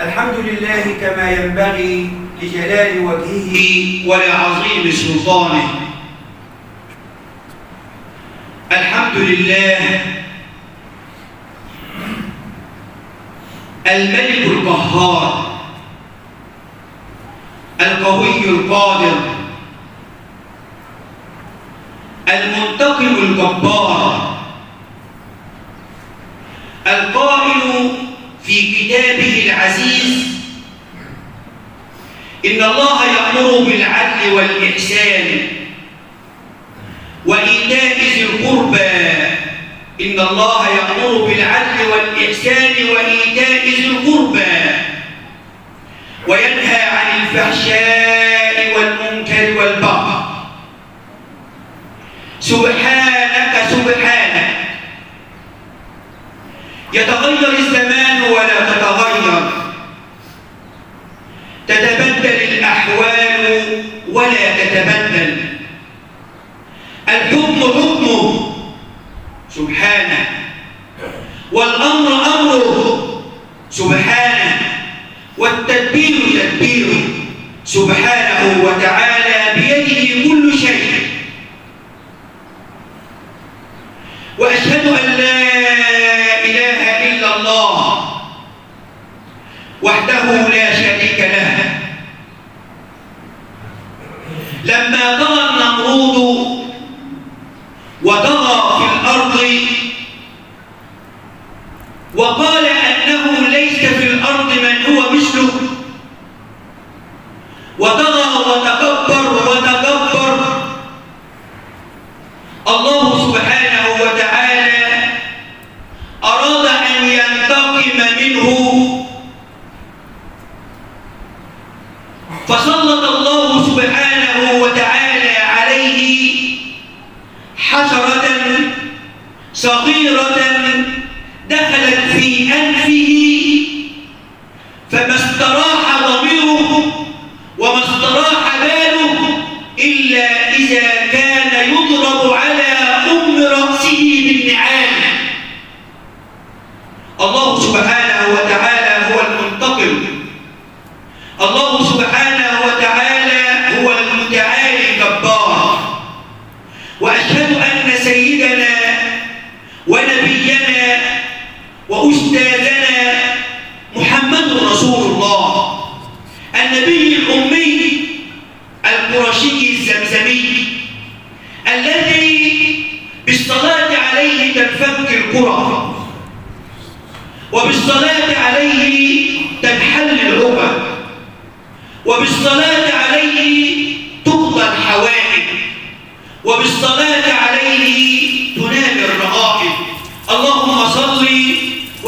الحمد لله كما ينبغي لجلال وجهه ولعظيم سلطانه. الحمد لله الملك القهار القوي القادر المنتقم الجبار القائل في كتابه العزيز. إن الله يأمر بالعدل والإحسان وإيتاء ذي القربى. إن الله يأمر بالعدل والإحسان وإيتاء ذي القربى. وينهى عن الفحشاء والمنكر والبغي. سبحانك سبحانك. يتغير الزمان. ولا تتغير. تتبدل الأحوال ولا تتبدل. الحكم حكمه. سبحانه. والأمر أمره. سبحانه. والتدبير تدبيره سبحانه وتعالى بيده كل شيء. وأشهد أن لا إله إلا الله. وحده لا شريك له. لما طغى النمرود وطغى في الأرض وقال Sorry.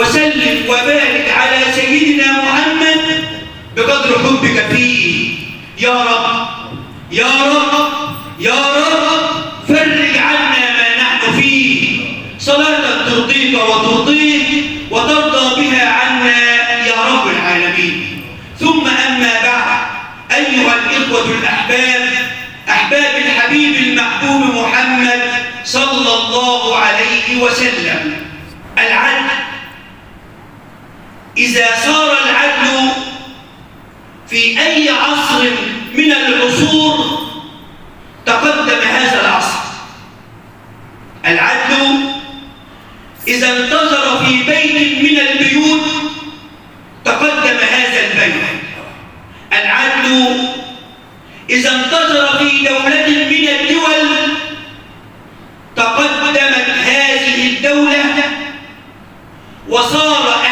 وسلم وبارك على سيدنا محمد بقدر حبك فيه. يا رب يا رب يا رب فرج عنا ما نحن فيه. صلاة ترضيك وترضيه وترضى بها عنا يا رب العالمين. ثم أما بعد أيها الإخوة الأحباب أحباب الحبيب المحبوب محمد صلى الله عليه وسلم. العدل إذا صار العدل في أي عصر من العصور تقدم هذا العصر. العدل إذا انتظر في بيت من البيوت تقدم هذا البيت. العدل إذا انتظر في دولة من الدول تقدمت هذه الدولة وصار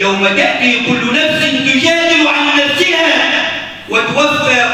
يوم تأتي كل نفس تجادل عن نفسها وتوفى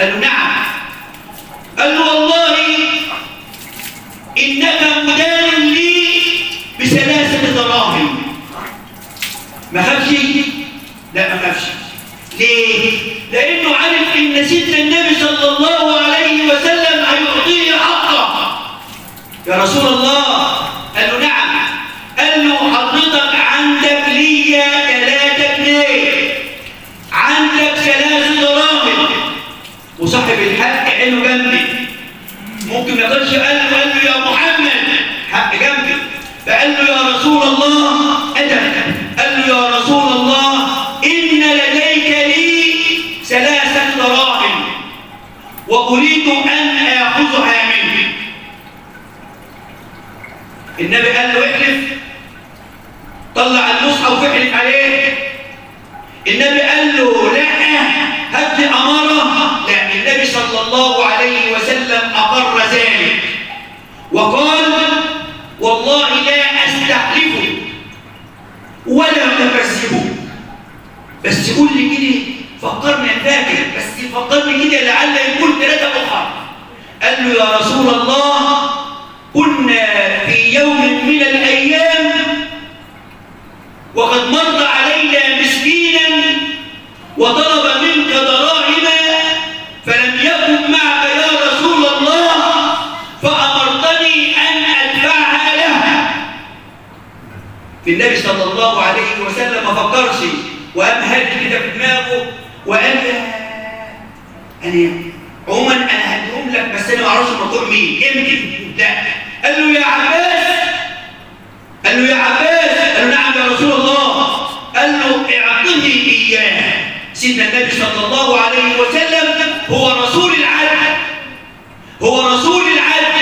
قال له نعم قال له والله إنك مدان لي بثلاثة دراهم. ما خافش؟ لا ما خافش. ليه؟ لأنه عارف إن سيدنا النبي صلى الله عليه وقال والله لا أستحلفه ولا أكذبه. بس قول لي كده فكرني فاكر بس فكرني كده لعل يكون ثلاثة أخرى. قال له يا رسول الله كنا في يوم من الأيام وقد مر النبي صلى الله عليه وسلم ما فكرش وقام هد كده في دماغه وقال أنا عموما أنا هديهم لك بس أنا ما أعرفش الموضوع مين. يمكن لا. قال له يا عباس. قال له يا عباس. قال له نعم يا رسول الله. قال له اعطني إياه. سيدنا النبي صلى الله عليه وسلم هو رسول العدل هو رسول العدل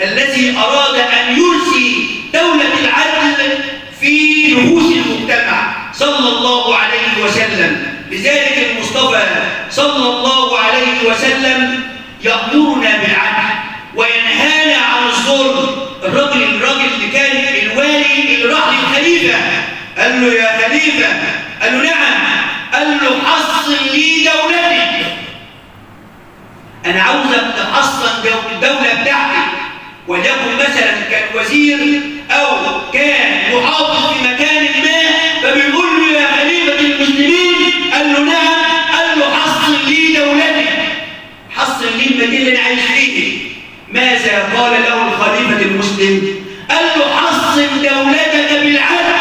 الذي أراد أن يرسي دولة العدل في نفوس المجتمع صلى الله عليه وسلم لذلك المصطفى صلى الله عليه وسلم يأمرنا بالعدل وينهانا عن الظلم. الرجل الراجل اللي كان الوالي اللي راح للخليفة قال له يا خليفة قال له نعم. قال له حصن لي دولتي. أنا عاوزك تحصن الدولة بتاعتي. وليكن مثلا كان وزير أو كان محافظ في مكان المدينة اللي فيه ماذا قال له الخليفة المسلم؟ قال له حصن دولتك بالعدل.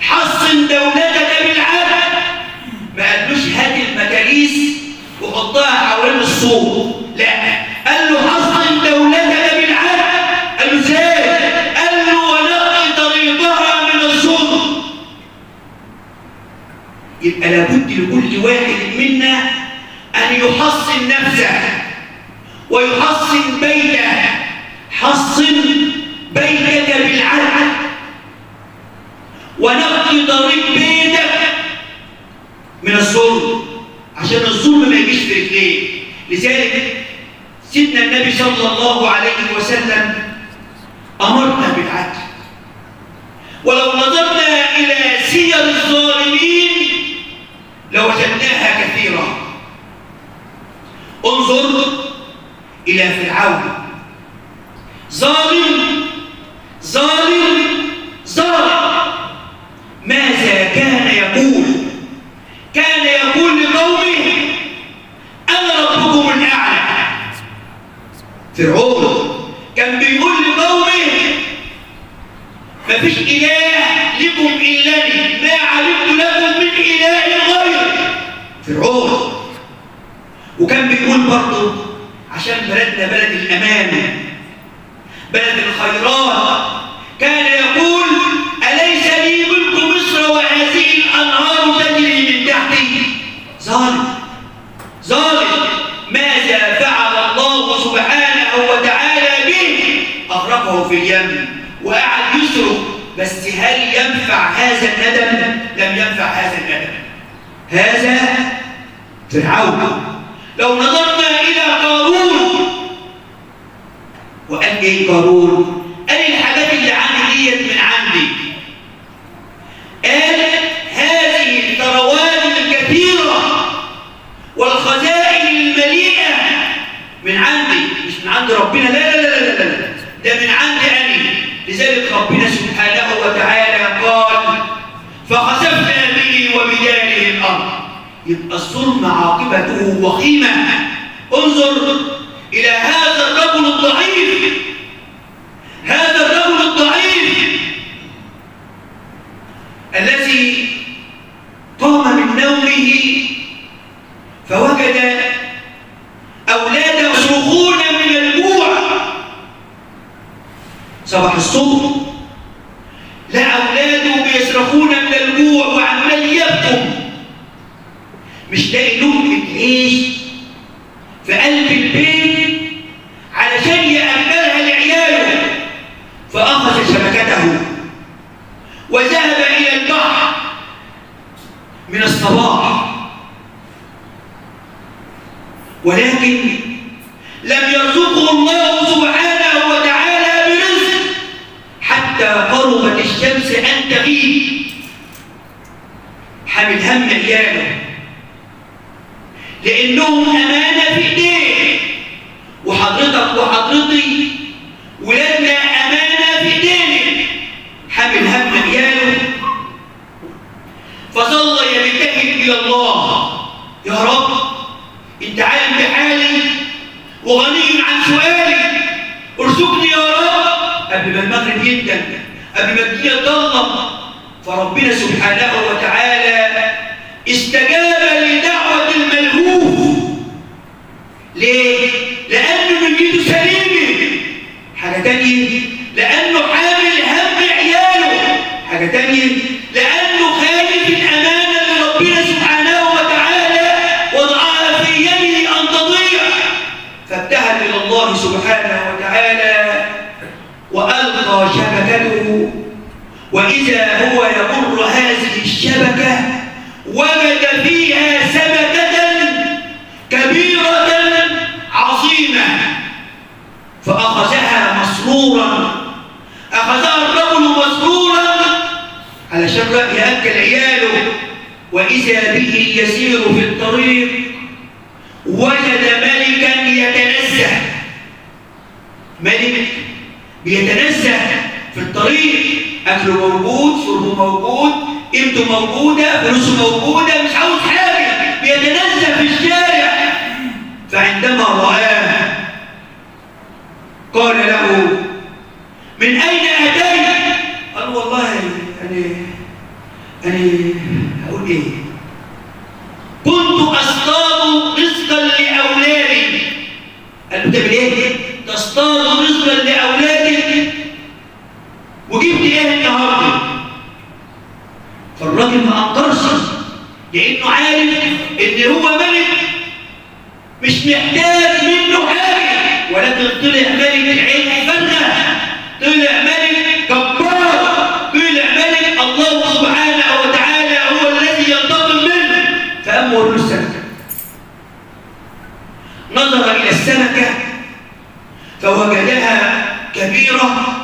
حصن دولتك بالعدل. ما قالوش هات المكاريس وحطها حوالين السور. لا. قال له حصن دولتك بالعدل. قال له إزاي؟ قال له ونقي طريقها من الظلم يبقى لابد لكل واحد منا أن يحصن نفسه ويحصن بيته. حصن بيتك بالعدل. ونقي طريق بيتك من الظلم. عشان الظلم ما يجيش في رجليه. لذلك سيدنا النبي صلى الله عليه وسلم أمرنا بالعدل. ولو نظرنا إلى سير الظالمين لوجدناها كثيرة. انظر إلى فرعون. ظالم ظالم ظالم. ماذا كان يقول؟ كان يقول لقومه أنا ربكم الأعلى. فرعون كان بيقول لقومه مفيش إله لكم الاني ما علمت لكم من إله غيري. فرعون وكان بيقول برضه عشان بلدنا بلد الامان بلد الخيرات كان يقول أليس لي ملك مصر وهذه الأنهار تجري من تحتي؟ ظالم ظالم. ماذا فعل الله سبحانه وتعالى به؟ أغرقه في اليم وقعد يصرخ بس هل ينفع هذا الندم؟ لم ينفع هذا الندم. هذا فرعون. لو نظرنا إلى قارون إيه قارون قال الحاجات اللي عندي ديت من عندي قال هذه الثروات الكثيرة والخزائن المليئة من عندي مش من عند ربنا لا لا لا لا لا ده من عندي أنا لذلك ربنا سبحانه وتعالى قال فخسفنا به وبداره الأرض يبقى الظلم عاقبته وخيمة. انظر إلى هذا علشان بقى يأكل عياله وإذا به يسير في الطريق وجد ملكا يتنزه. ملك بيتنزه في الطريق. أكله موجود شربه موجود قيمته موجودة فلوسه موجودة مش عاوز حاجة. بيتنزه في الشارع. الدم وابن السمكة نظر إلى السمكة فوجدها كبيرة.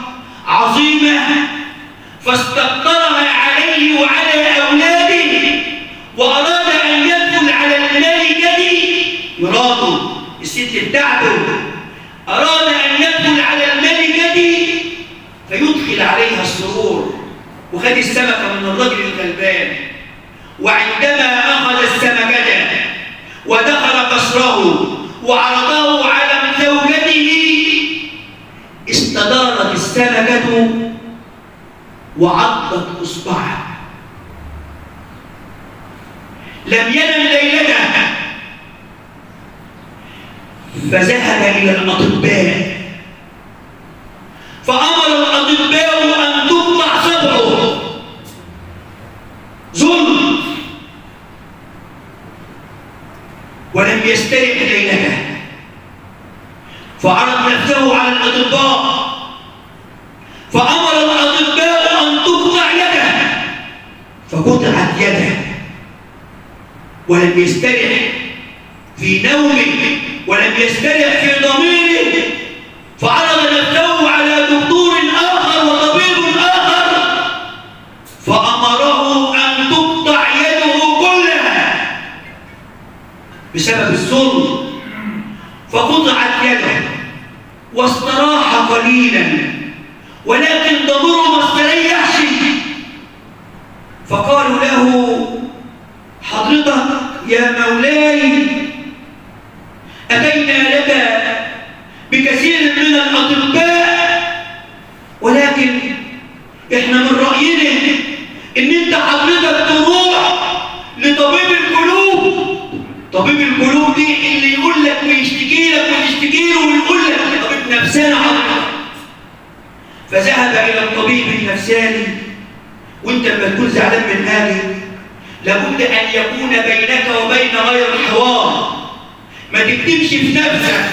وعرضه على زوجته استدارت السمكة وعضت إصبعها لم ينم ليلتها فذهب إلى الأطباء. فأمر الأطباء أن ولم يسترح ليلته فعرض نفسه على الأطباء. فأمر الأطباء أن تقطع يده. فقطعت يده. ولم يسترح في نومه ولم يسترح في ضميره واستراح قليلا ولكن ضروره ما استريحش فقالوا لا فذهب إلى الطبيب النفساني وأنت لما تكون زعلان من اهلك لابد أن يكون بينك وبين غير الحوار ما تكتمش في نفسك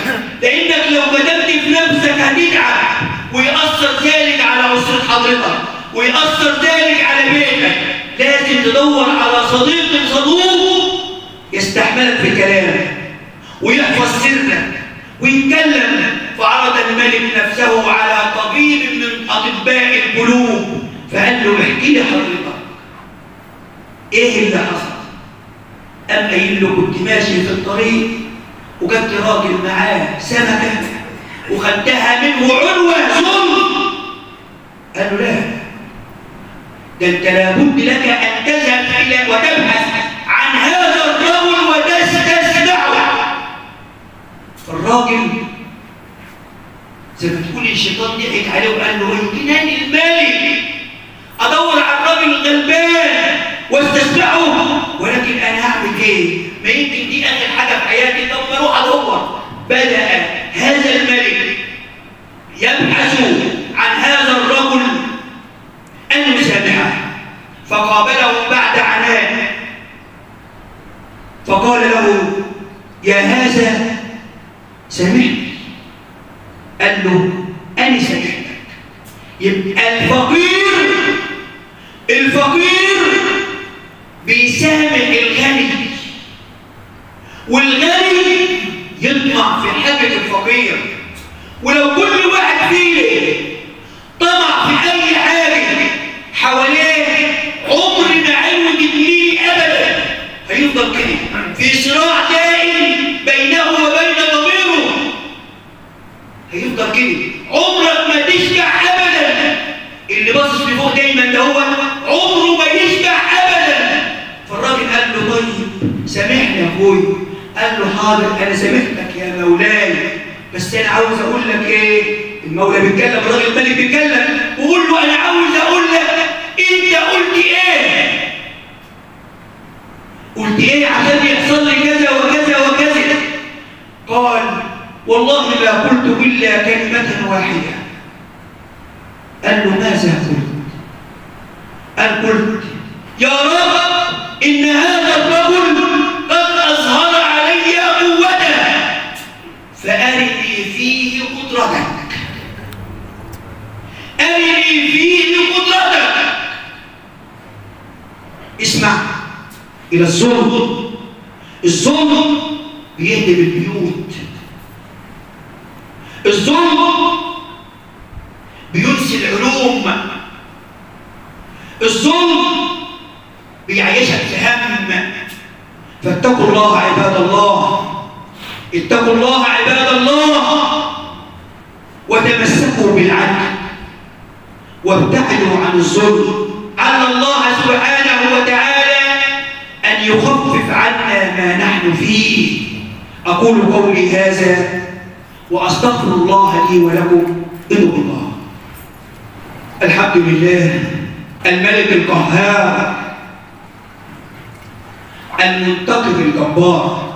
لأنك لو كتبت في نفسك هتتعب ويأثر ذلك على أسرة حضرتك ويأثر ذلك على بيتك. لازم تدور على صديق صدوق يستحملك في كلامك ويحفظ سرك ويتكلم فعرض الملك نفسه على طبيب من أطباء القلوب. فقال له احكي لي حضرتك؟ إيه اللي حصل؟ قام قايل له كنت ماشي في الطريق وجبت راجل معاه سمكة وخدتها منه عنوة ظلم قال له لا ده أنت لابد لك أن تذهب إلى وتبحث عن هذا الرجل وتستسمعه فالراجل زي ما الشيطان ضحك عليه وقال له امتنان الملك ادور على الراجل الغلبان واستسمعه ولكن أنا هعمل إيه؟ ما يمكن دي اخر حاجة في حياتي طب ما أروح ادور بدا هذا الملك يبحث عن هذا الرجل ان يسامحه فقابله بعد عناء فقال له يا هذا سامحني قال له أنا سامحتك يبقى الفقير الفقير بيسامح الغني والغني يطمع في حاجة الفقير ولو كل واحد فيه طمع في أي حاجة حواليه عمر ما عينه تمليه أبدا هيفضل كده في صراع دائم بينه وبين ضميره هيفضل كده عمرك ما تشبع أبدا اللي باصص لفوق دايما ده هو عمره ما يشبع أبدا فالراجل قال له طيب سامحني يا أخوي. قال له حاضر أنا سامحتك يا مولاي. بس أنا عاوز أقول لك إيه؟ المولى بيتكلم الراجل الملك بيتكلم. وقول له أنا عاوز أقول لك أنت قلت إيه؟ قلت إيه عشان يحصل لي كذا وكذا وكذا؟ قال والله ما قلت إلا كلمة واحدة. قال له ماذا قلت؟ قال قلت يا رب إلى الظلم الظلم بيهدم البيوت. الظلم بينسي العلوم. الظلم بيعيشك في هم. فاتقوا الله عباد الله. اتقوا الله عباد الله. وتمسكوا بالعدل. وابتعدوا عن الظلم على الله سبحانه وتعالى يخفف عنا ما نحن فيه. أقول قولي هذا وأستغفر الله لي ولكم ادعوا الله. الحمد لله. الملك القهار. المنتقم الجبار.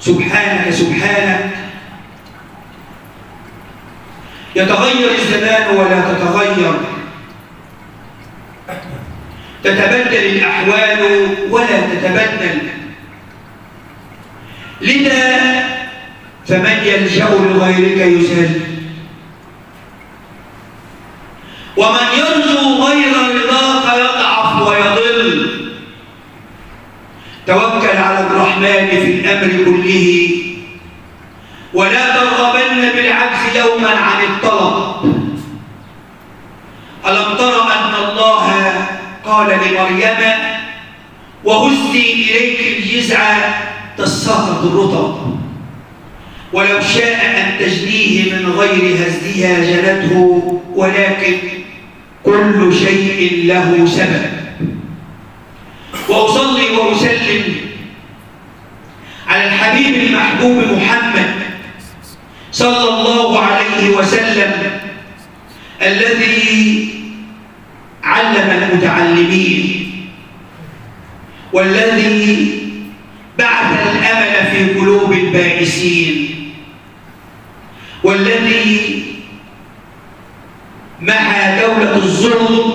سبحانك سبحانك. يتغير الزمان ولا تتغير. تتبدل الأحوال ولا تتبدل. لذا فمن يلجأ لغيرك يذل ومن يرجو غير رضاك يضعف ويضل. توكل على الرحمن في الأمر كله. ولا ترغبن بالعجز يوما عن الطلب. ألم تر أن الله قال لمريم وهزي إليك الجزع تساقط الرطب. ولو شاء أن تجنيه من غير هزها جنته ولكن كل شيء له سبب. وأصلي وأسلم على الحبيب المحبوب محمد صلى الله عليه وسلم الذي علم المتعلمين والذي بعث الأمل في قلوب البائسين والذي محى دولة الظلم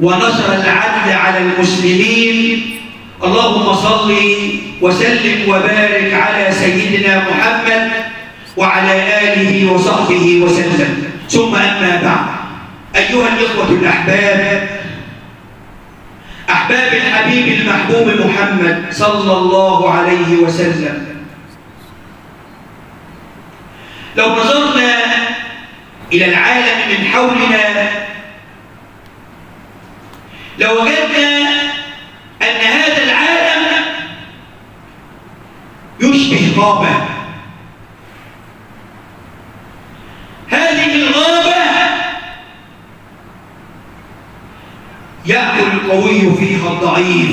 ونشر العدل على المسلمين. اللهم صل وسلم وبارك على سيدنا محمد وعلى آله وصحبه وسلم. ثم أما بعد. أيها الإخوة الأحباب أحباب الحبيب المحبوب محمد صلى الله عليه وسلم. لو نظرنا إلى العالم من حولنا لوجدنا أن هذا العالم يشبه غابة هذه الغابة يأكل القوي فيها الضعيف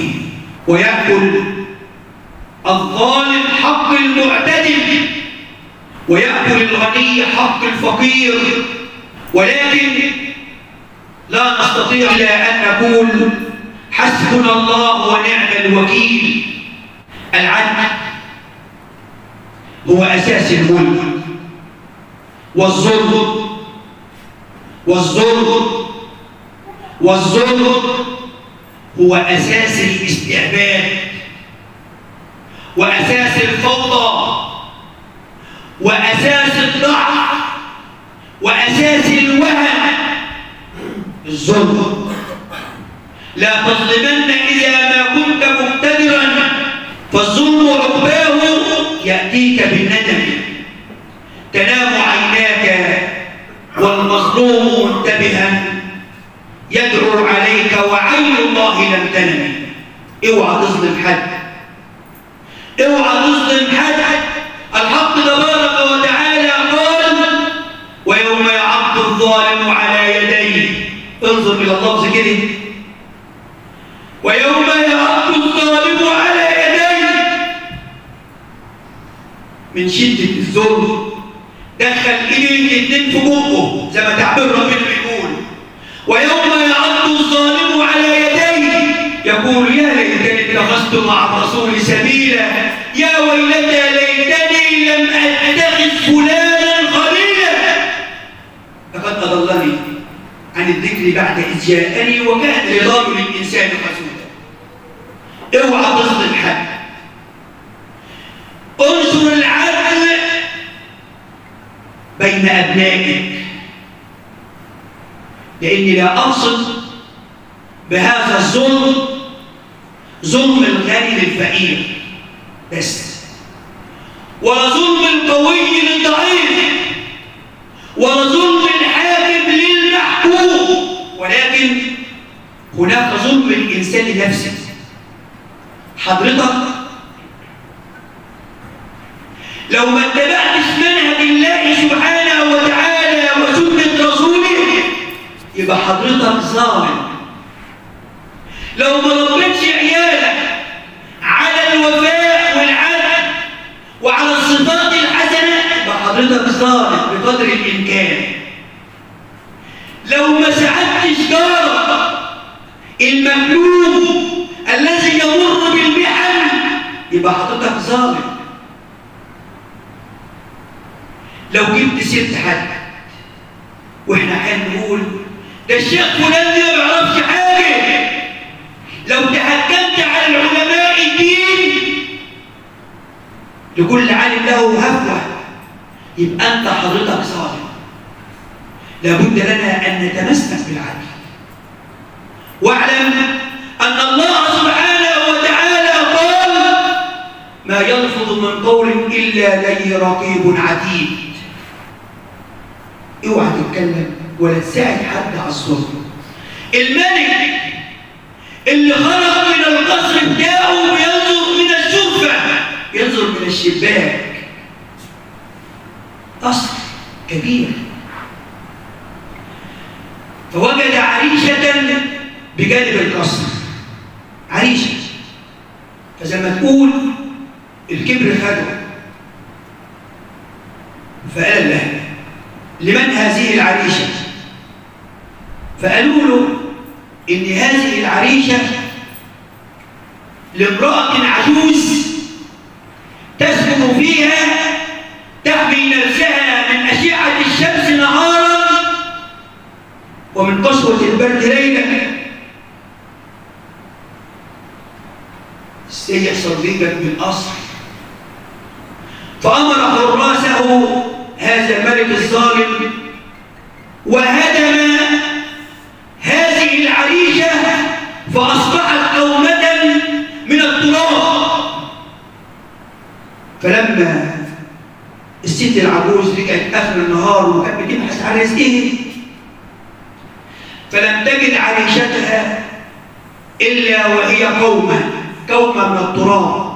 ويأكل الظالم حق المعتدل ويأكل الغني حق الفقير. ولكن لا نستطيع إلا أن نقول حسبنا الله ونعم الوكيل. العدل هو أساس الملك والظلم والظلم والظلم هو أساس الاستعباد وأساس الفوضى وأساس الضعف وأساس الوهن الظلم. لا تظلمن إذا ما كنت مقتدرا فالظلم عقباه يأتيك بالندم. تنام اوعى تظلم حد. اوعى تظلم حد. الحق تبارك وتعالى قال ويوم يعض الظالم على يديه. انظر إلى اللفظ كده. ويوم يعض الظالم على يديه. من شدة الظلم يقول يا ليتني اتخذت مع الرسول سبيلا. يا ويلتى ليتني لم أتخذ فلانا خليلا. لقد اضلني عن الذكر بعد إذ جاءني وكان لضال للإنسان خسوتا اوعى تظلم حد انشر العدل بين أبنائك. لأني لا اقصد بهذا الظلم ظلم الغني للفقير. بس. ولا ظلم القوي للضعيف. ولا ظلم الحاكم للمحكوم. ولكن هناك ظلم الإنسان لنفسه. حضرتك لو ما اتبعتش منهج الله سبحانه وتعالى وسنة رسوله يبقى حضرتك ظالم. لو ما ربيتش وعلى الصفات الحسنة يبقى حضرتك ظالم بقدر الإمكان. لو ما ساعدتش جارك المملوك الذي يمر بالمحن يبقى حضرتك ظالم لو جبت سيره حد وإحنا أحيانا نقول ده الشيخ فلان ده ما بيعرفش حاجة. لو تحكمت على العلماء الدين لكل عالم له هفوه يبقى أنت حضرتك ظالم لابد لنا أن نتمسك بالعدل. واعلم أن الله سبحانه وتعالى قال ما يلفظ من قول إلا لديه رقيب عتيد. اوعى تتكلم ولا تساعد حد على الظلم الملك اللي خرج من القصر بتاعه بينظر ينظر من الشباك. قصر كبير. فوجد عريشة بجانب القصر. عريشة. فزي ما تقول الكبر خده. فقال له لمن هذه العريشة؟ فقالوا له إن هذه العريشة لامرأة عجوز فيها تحمي نفسها من أشعة الشمس نهارا ومن قسوة البرد ليلا. استيأس من أصل. فأمر حراسه هذا الملك الظالم وهدم فلما الست العجوز رجعت آخر النهار وكانت بتبحث عن رزقها فلم تجد عريشتها إلا وهي قومة كومة من التراب.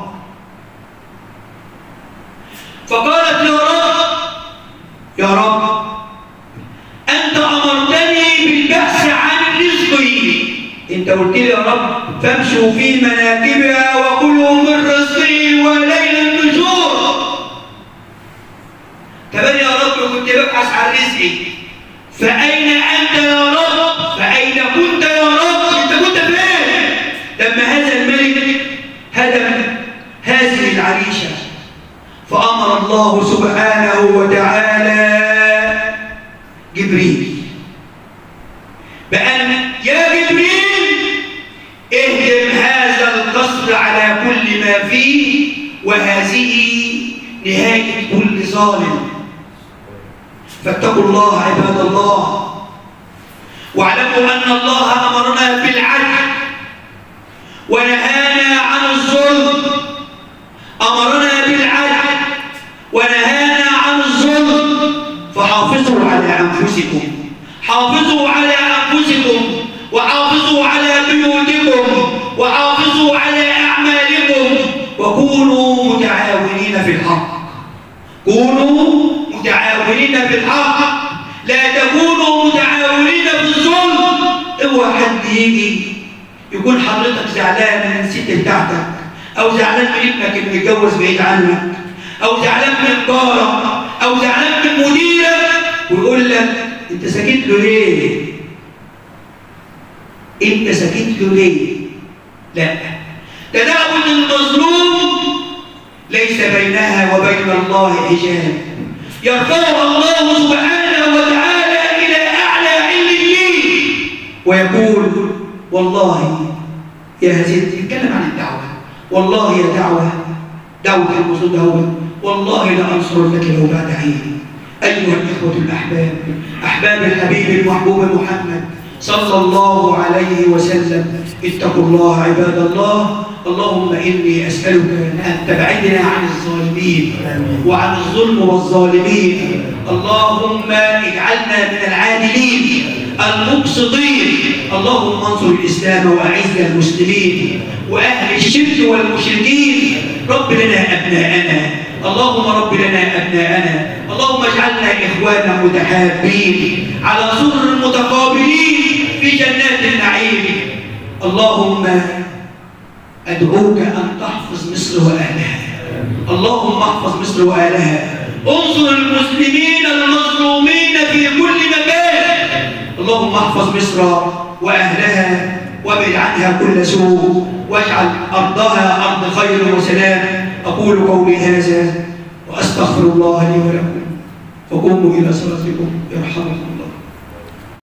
فقالت يا رب يا رب أنت أمرتني بالبحث عن رزقي أنت قلت لي يا رب فامشوا في مناكبها وكلوا من رزقي وليل كمان يا رب كنت ببحث عن رزقي. فأين أنت يا رب؟ فأين كنت يا رب؟ أنت كنت فين؟ لما هذا الملك هدم هذه العريشة فأمر الله سبحانه وتعالى جبريل بأن يا جبريل اهدم هذا القصر على كل ما فيه وهذه نهاية كل ظالم. فاتقوا الله عباد الله. واعلموا أن الله أمرنا بالعدل ونهانا عن الظلم. أمرنا بالعدل ونهانا عن الظلم. فحافظوا على أنفسكم. حافظوا على أنفسكم. وحافظوا على بيوتكم. وحافظوا على أعمالكم. وكونوا متعاونين في الحق. كونوا يجي يكون حضرتك زعلان من الست بتاعتك أو زعلان من ابنك اللي متجوز بعيد عنك أو زعلان من جارك أو زعلان من مديرك ويقول لك أنت سكت له ليه؟ أنت سكت له ليه؟ لا. تداول المظلوم ليس بينها وبين الله حجاب. يرفعها الله سبحانه ويقول والله يا هزيد يتكلم عن الدعوة. والله يا دعوة دعوة المظلوم دعوة. والله لانصر لك لو بعد حين أيها الإخوة الأحباب أحباب الحبيب المحبوب محمد صلى الله عليه وسلم. اتقوا الله عباد الله. اللهم إني أسألك أن تبعدنا عن الظالمين وعن الظلم والظالمين. اللهم اجعلنا من العادلين المقسطين. اللهم انصر الإسلام وأعز المسلمين وأهل الشرك والمشركين. رب لنا أبناءنا اللهم رب لنا أبناءنا اللهم اجعلنا إخوانا متحابين على سرر متقابلين في جنات النعيم. اللهم أدعوك أن تحفظ مصر وأهلها. اللهم احفظ مصر وأهلها. انصر المسلمين المظلومين في كل مكان. اللهم احفظ مصر وأهلها وابعد عنها كل سوء واجعل أرضها أرض خير وسلام. أقول قولي هذا وأستغفر الله لي ولكم. فقوموا إلى صلاتكم يرحمكم.